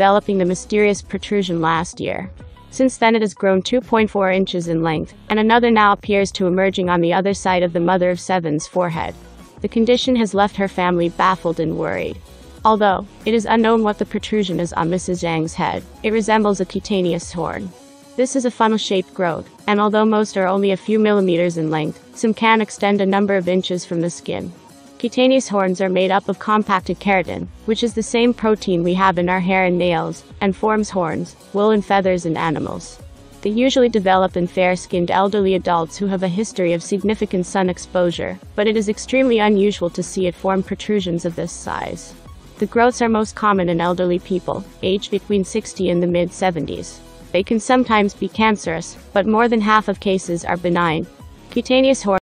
developing the mysterious protrusion last year. Since then it has grown 2.4 inches in length, and another now appears to be emerging on the other side of the mother of seven's forehead. The condition has left her family baffled and worried. Although, it is unknown what the protrusion is on Mrs. Zhang's head, it resembles a cutaneous horn. This is a funnel-shaped growth, and although most are only a few millimeters in length, some can extend a number of inches from the skin. Cutaneous horns are made up of compacted keratin, which is the same protein we have in our hair and nails, and forms horns, wool and feathers in animals. They usually develop in fair-skinned elderly adults who have a history of significant sun exposure, but it is extremely unusual to see it form protrusions of this size. The growths are most common in elderly people, aged between 60 and the mid-70s. They can sometimes be cancerous, but more than half of cases are benign. Cutaneous horns